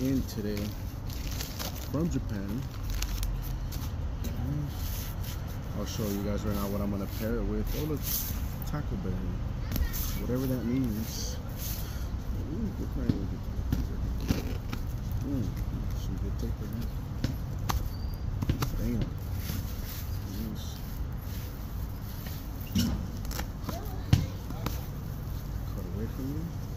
in today from Japan. I'll show you guys right now what I'm gonna pair it with. Oh look, tackleberry. Whatever that means. Ooh, Mm, some good Damn. Cut away from you.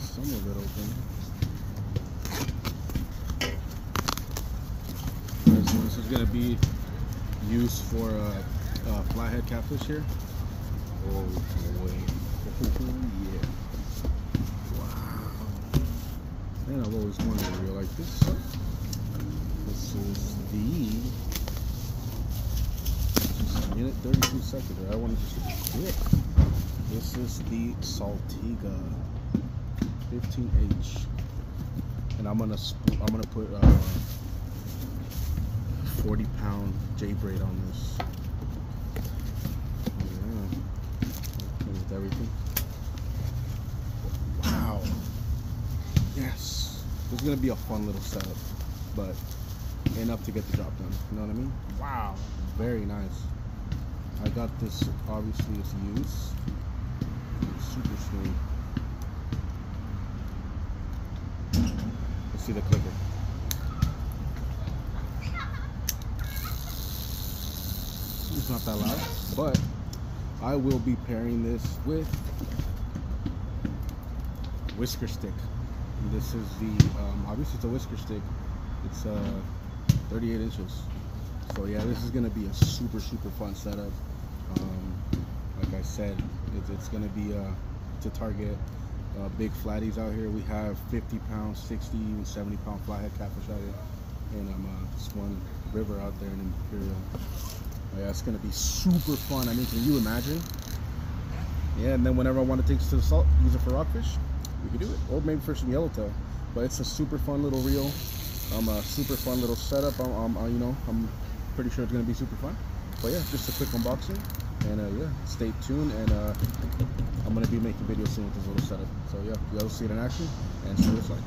Got some of it open. So this is gonna be used for uh, uh, flathead catfish here. Oh boy. Oh yeah. Wow. Man, I've always wanted a reel like this. This is the just a minute 32 seconds. I want to. This is the Saltiga 15H, and I'm gonna I'm gonna put uh, 40 pound J braid on this. Yeah, with everything. Wow. Yes, this is gonna be a fun little setup, but enough to get the job done. You know what I mean? Wow, very nice. I got this obviously it's used super smooth. See the clicker. It's not that loud, but I will be pairing this with whisker stick. This is the, um, obviously it's a whisker stick. It's uh, 38 inches. So yeah, this is gonna be a super, super fun setup. Um, like I said, it's, it's to be uh, to target uh, big flatties out here. We have 50 pound, 60, even 70 pound flathead catfish out here. And um, uh, this one river out there in Imperial. Oh, yeah, it's going to be super fun. I mean, can you imagine? Yeah, and then whenever I want to take it to the salt, use it for rockfish, we can do it. Or maybe for some yellowtail. But it's a super fun little reel. Um, a super fun little setup. I'm, I'm uh, you know, I'm pretty sure it's going to be super fun. But yeah, just a quick unboxing. And uh, yeah, stay tuned. And uh, I'm gonna be making videos soon with this little setup. So yeah, will see it in action and see what it's like.